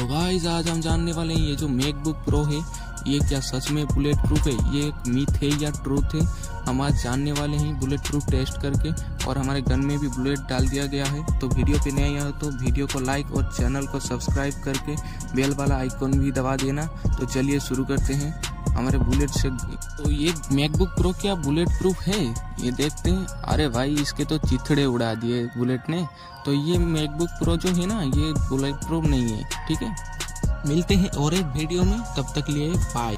तो गाइस आज हम जानने वाले हैं ये जो मैकबुक प्रो है, ये क्या सच में बुलेट प्रूफ है? ये एक मीथ है या ट्रूथ है? हम आज जानने वाले हैं बुलेट प्रूफ टेस्ट करके और हमारे गन में भी बुलेट डाल दिया गया है। तो वीडियो पे नए आए हो तो वीडियो को लाइक और चैनल को सब्सक्राइब करके बेल वाला आइकॉन भी दबा देना। तो चलिए शुरू करते हैं। हमारे बुलेट से तो ये मैकबुक प्रो क्या बुलेट प्रूफ है? ये देखते हैं। अरे भाई, इसके तो चिथड़े उड़ा दिए बुलेट ने। तो ये मैकबुक प्रो जो है ना, ये बुलेट प्रूफ नहीं है, ठीक है? मिलते हैं और एक वीडियो में। तब तक लिए बाय।